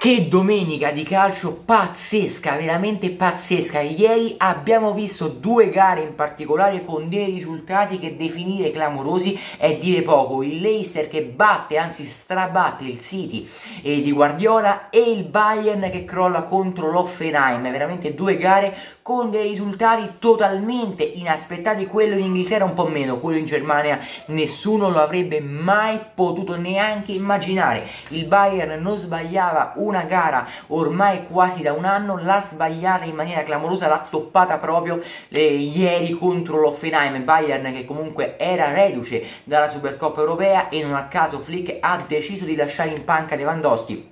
Che domenica di calcio pazzesca, veramente pazzesca. Ieri abbiamo visto due gare in particolare con dei risultati che definire clamorosi è dire poco. Il Leicester che batte, anzi strabatte il City e di Guardiola e il Bayern che crolla contro l'Offenheim. Veramente due gare con dei risultati totalmente inaspettati. Quello in Inghilterra un po' meno, quello in Germania nessuno lo avrebbe mai potuto neanche immaginare. Il Bayern non sbagliava un una gara ormai quasi da un anno, l'ha sbagliata in maniera clamorosa, l'ha toppata proprio eh, ieri contro l'Offenheim, Bayern che comunque era reduce dalla Supercoppa europea e non a caso Flick ha deciso di lasciare in panca Lewandowski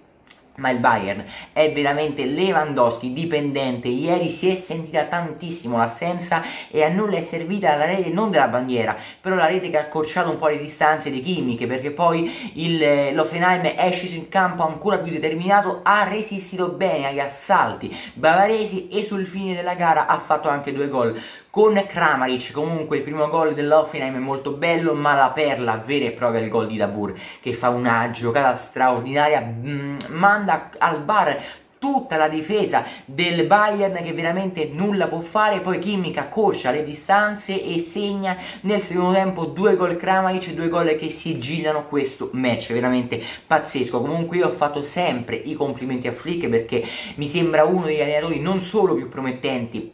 ma il Bayern è veramente Lewandowski dipendente. Ieri si è sentita tantissimo l'assenza e a nulla è servita la rete non della bandiera però la rete che ha accorciato un po' le distanze di chimiche perché poi il, l'Offenheim è sceso in campo ancora più determinato ha resistito bene agli assalti. Bavaresi e sul fine della gara ha fatto anche due gol. Con Kramaric comunque il primo gol dell'Offenheim è molto bello ma la perla vera e propria è il gol di Dabur che fa una giocata straordinaria mh, mm, manda al bar tutta la difesa del Bayern che veramente nulla può fare poi Kimmich accorcia le distanze e segna nel secondo tempo due gol Kramaric due gol che si girano questo match veramente pazzesco. Comunque io ho fatto sempre i complimenti a Flick perché mi sembra uno degli allenatori non solo più promettenti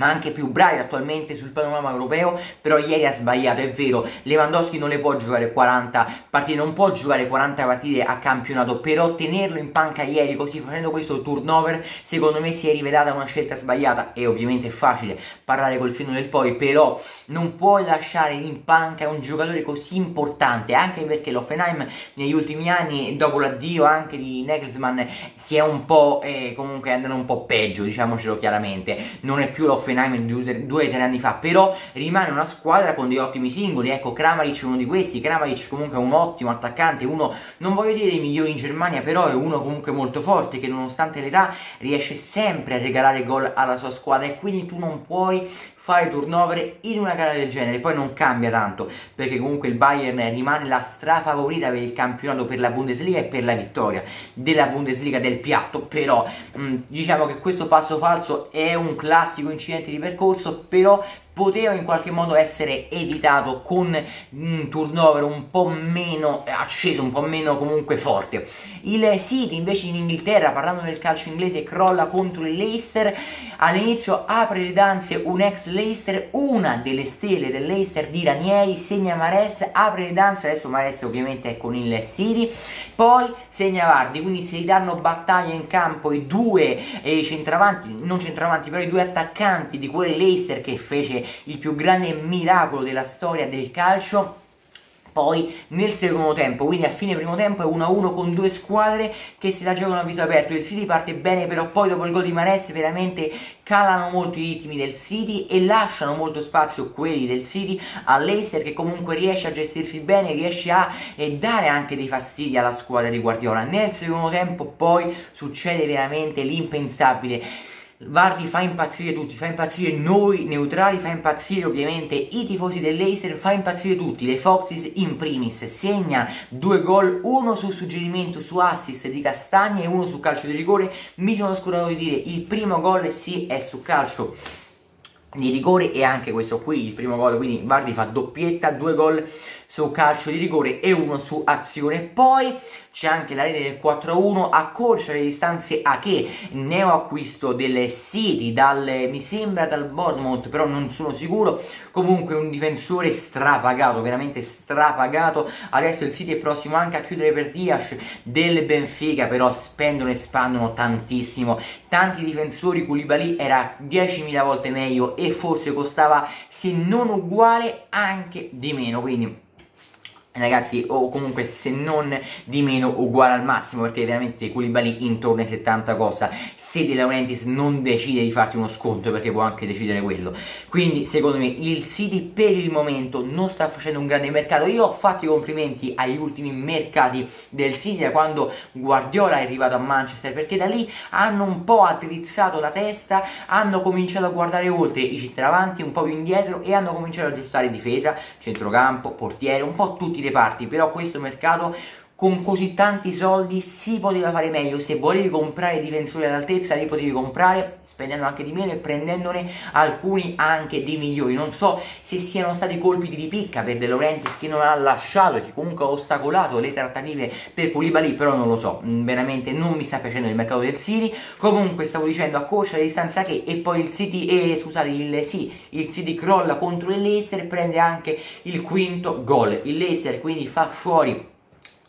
ma anche più bravi attualmente sul panorama europeo, però ieri ha sbagliato, è vero, Lewandowski non le può giocare 40 partite, non può giocare 40 partite a campionato, però tenerlo in panca ieri così facendo questo turnover, secondo me si è rivelata una scelta sbagliata. E ovviamente è facile parlare col fino del poi, però non puoi lasciare in panca un giocatore così importante, anche perché l'Offenheim negli ultimi anni, dopo l'addio anche di Nagelsmann, si è un po', eh, comunque andando un po' peggio, diciamocelo chiaramente, non è più l'Offenheim Hoffenheim due, due o tre anni fa, però rimane una squadra con dei ottimi singoli, ecco Kramaric è uno di questi, Kramaric comunque è un ottimo attaccante, uno non voglio dire i migliori in Germania, però è uno comunque molto forte che nonostante l'età riesce sempre a regalare gol alla sua squadra e quindi tu non puoi fare turnover in una gara del genere poi non cambia tanto perché comunque il Bayern rimane la strafavorita per il campionato per la Bundesliga e per la vittoria della Bundesliga del piatto però mh, diciamo che questo passo falso è un classico incidente di percorso però poteva in qualche modo essere evitato con un turnover un po' meno acceso, un po' meno comunque forte. Il City invece in Inghilterra, parlando del calcio inglese, crolla contro il Leicester, all'inizio apre le danze un ex Leicester, una delle stelle del Leicester di Ranieri, segna Mares, apre le danze, adesso Mares ovviamente è con il City, poi segna Vardi, quindi si ridanno battaglia in campo i due eh, centravanti, non centravanti, però i due attaccanti di quel Leicester che fece il più grande miracolo della storia del calcio poi nel secondo tempo, quindi a fine primo tempo è 1-1 con due squadre che si la giocano a viso aperto. Il City parte bene, però poi dopo il gol di Mares veramente calano molto i ritmi del City e lasciano molto spazio quelli del City all'Eister che comunque riesce a gestirsi bene, riesce a eh, dare anche dei fastidi alla squadra di Guardiola. Nel secondo tempo poi succede veramente l'impensabile Vardi fa impazzire tutti, fa impazzire noi neutrali, fa impazzire ovviamente i tifosi dell'Acer, fa impazzire tutti, le Foxes in primis, segna due gol, uno su suggerimento su assist di Castagna e uno su calcio di rigore, mi sono scordato di dire, il primo gol sì è su calcio di rigore e anche questo qui il primo gol quindi Vardi fa doppietta due gol su calcio di rigore e uno su azione. Poi c'è anche la rete del 4-1 accorcia le distanze a che? Neo acquisto del City dal, mi sembra dal Bournemouth però non sono sicuro. Comunque un difensore strapagato veramente strapagato. Adesso il City è prossimo anche a chiudere per Dias del Benfica però spendono e spandono tantissimo. Tanti difensori Koulibaly era 10.000 volte meglio e forse costava se non uguale anche di meno. Quindi ragazzi o comunque se non di meno uguale al massimo perché veramente Koulibaly intorno ai 70 cosa. Se De Laurentiis non decide di farti uno sconto perché può anche decidere quello. Quindi secondo me il City per il momento non sta facendo un grande mercato. Io ho fatto i complimenti agli ultimi mercati del City da quando Guardiola è arrivato a Manchester perché da lì hanno un po' attrizzato la testa hanno cominciato a guardare oltre i centravanti un po' più indietro e hanno cominciato ad aggiustare difesa centrocampo portiere un po' tutti i reparti, però questo mercato con così tanti soldi si poteva fare meglio, se volevi comprare difensori all'altezza li potevi comprare spendendo anche di meno e prendendone alcuni anche di migliori, non so se siano stati colpi di ripicca per De Laurentiis che non ha lasciato che comunque ha ostacolato le trattative per Koulibaly, però non lo so, mm, veramente non mi sta piacendo il mercato del City, comunque stavo dicendo a accorcia la distanza che e poi il City, eh, scusate, il, sì, il City crolla contro il Leicester, prende anche il quinto gol, il Leicester quindi fa fuori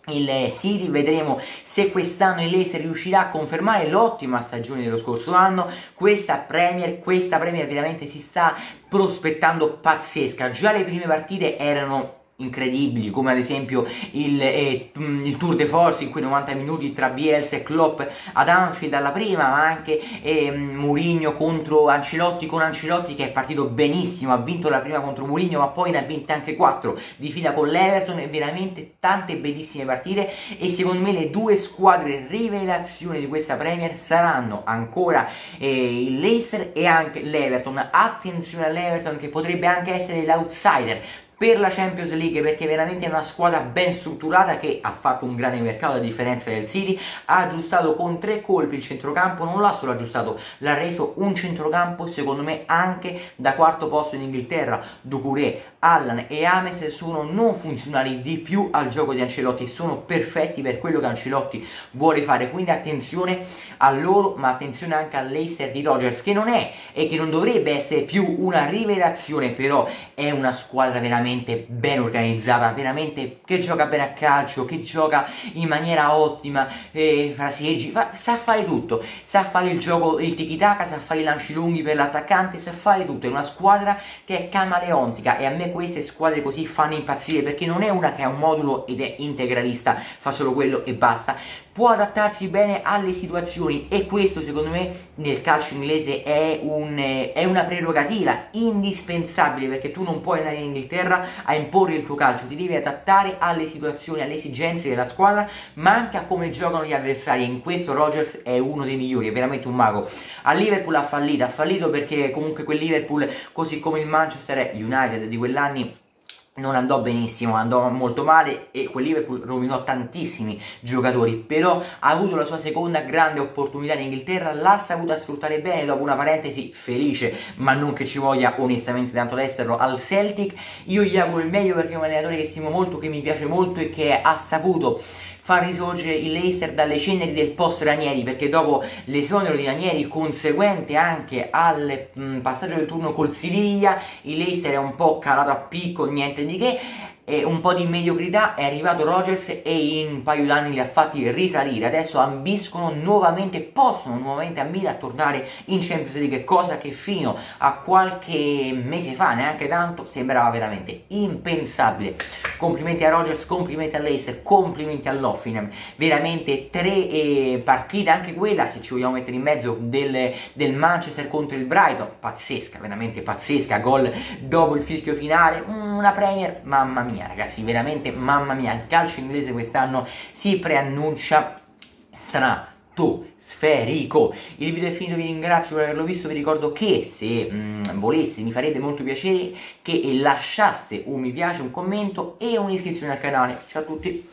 il City, vedremo se quest'anno il Leicester riuscirà a confermare l'ottima stagione dello scorso anno, questa Premier, questa Premier veramente si sta prospettando pazzesca, già le prime partite erano incredibili come ad esempio il, eh, mm, il, Tour de Force in cui 90 minuti tra Bielsa e Klopp ad Anfield alla prima ma anche eh, Mourinho contro Ancelotti con Ancelotti che è partito benissimo ha vinto la prima contro Mourinho ma poi ne ha vinte anche 4 di fila con l'Everton e veramente tante bellissime partite e secondo me le due squadre rivelazione di questa Premier saranno ancora eh, il Leicester e anche l'Everton. Attenzione all'Everton che potrebbe anche essere l'outsider per la Champions League perché veramente è una squadra ben strutturata che ha fatto un grande mercato a differenza del City. Ha aggiustato con tre colpi il centrocampo non l'ha solo aggiustato l'ha reso un centrocampo secondo me anche da quarto posto in Inghilterra. Ducouré, Allan e Ames sono non funzionali di più al gioco di Ancelotti sono perfetti per quello che Ancelotti vuole fare. Quindi attenzione a loro ma attenzione anche all'Acer di Rogers che non è e che non dovrebbe essere più una rivelazione però è una squadra veramente veramente ben organizzata, veramente che gioca bene a calcio, che gioca in maniera ottima, eh, fraseggi, fa, sa fare tutto, sa fare il gioco, il tiki-taka, sa fare i lanci lunghi per l'attaccante, sa fare tutto, è una squadra che è camaleontica e a me queste squadre così fanno impazzire perché non è una che ha un modulo ed è integralista, fa solo quello e basta, può adattarsi bene alle situazioni e questo secondo me nel calcio inglese è, un, è, una prerogativa indispensabile perché tu non puoi andare in Inghilterra a imporre il tuo calcio, ti devi adattare alle situazioni, alle esigenze della squadra ma anche a come giocano gli avversari e in questo Rogers è uno dei migliori, è veramente un mago. A Liverpool ha fallito, ha fallito perché comunque quel Liverpool così come il Manchester United di quell'anni non andò benissimo, andò molto male e quel Liverpool rovinò tantissimi giocatori, però ha avuto la sua seconda grande opportunità in Inghilterra, l'ha saputa sfruttare bene dopo una parentesi felice, ma non che ci voglia onestamente tanto l'esterno al Celtic. Io gli auguro il meglio perché è un allenatore che stimo molto, che mi piace molto e che ha saputo far risorgere il Leicester dalle ceneri del post Ranieri perché dopo l'esonero di Ranieri conseguente anche al mh, mm, passaggio del turno col Siviglia il Leicester è un po' calato a picco niente di che e un po' di mediocrità è arrivato Rogers e in un paio d'anni li ha fatti risalire. Adesso ambiscono nuovamente possono nuovamente a Milan tornare in Champions League cosa che fino a qualche mese fa neanche tanto sembrava veramente impensabile. Complimenti a Rogers complimenti a Leicester complimenti all'Offenham veramente tre eh, partite anche quella se ci vogliamo mettere in mezzo del, del Manchester contro il Brighton. Pazzesca veramente pazzesca. Gol dopo il fischio finale una Premier mamma mia mia ragazzi, veramente mamma mia, il calcio inglese quest'anno si preannuncia stratosferico. Il video è finito, vi ringrazio per averlo visto, vi ricordo che se mh, mm, voleste mi farebbe molto piacere che lasciaste un mi piace, un commento e un'iscrizione al canale. Ciao a tutti!